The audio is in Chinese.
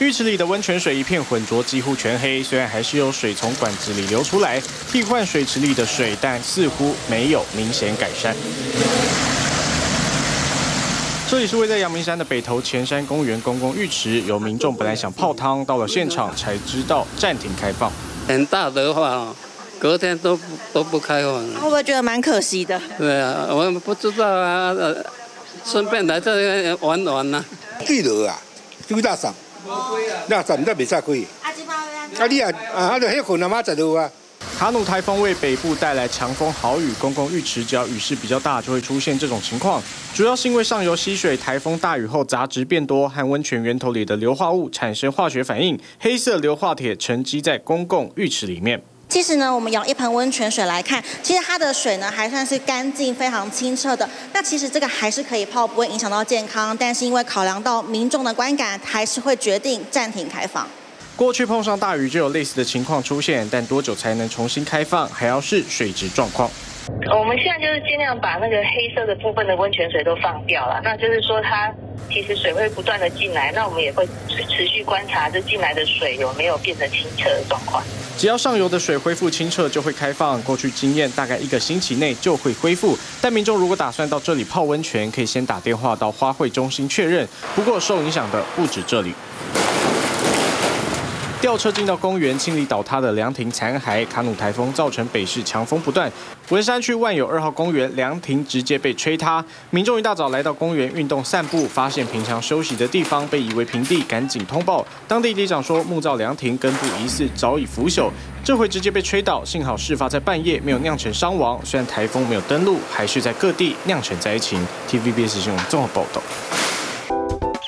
浴池里的温泉水一片浑浊，几乎全黑。虽然还是有水从管子里流出来，替换水池里的水，但似乎没有明显改善。这里是位在阳明山的北投前山公园公共浴池，有民众本来想泡汤，到了现场才知道暂停开放。很大的话，隔天都都不开放。会不会觉得蛮可惜的？对啊，我们不知道啊，顺便来这里玩玩呢。对了啊，最大上，那上都未使开。啊，你啊啊，啊，就迄困阿，妈在度啊。卡努台风为北部带来强风豪雨，公共浴池只要雨势比较大，就会出现这种情况。主要是因为上游溪水台风大雨后杂质变多，和温泉源头里的硫化物产生化学反应，黑色硫化铁沉积在公共浴池里面。其实呢，我们舀一盆温泉水来看，其实它的水呢还算是干净、非常清澈的。那其实这个还是可以泡，不会影响到健康。但是因为考量到民众的观感，还是会决定暂停开放。过去碰上大雨就有类似的情况出现，但多久才能重新开放，还要视水质状况。我们现在就是尽量把那个黑色的部分的温泉水都放掉了，那就是说它其实水会不断的进来，那我们也会持续观察这进来的水有没有变成清澈的状况。只要上游的水恢复清澈，就会开放。过去经验大概一个星期内就会恢复，但民众如果打算到这里泡温泉，可以先打电话到花卉中心确认。不过受影响的不止这里。吊车进到公园清理倒塌的凉亭残骸，卡努台风造成北市强风不断。文山区万有二号公园凉亭直接被吹塌，民众一大早来到公园运动散步，发现平常休息的地方被夷为平地，赶紧通报。当地里长说，木造凉亭根部疑似早已腐朽，这回直接被吹倒，幸好事发在半夜，没有酿成伤亡。虽然台风没有登陆，还是在各地酿成灾情。TVBS 新闻综合报道。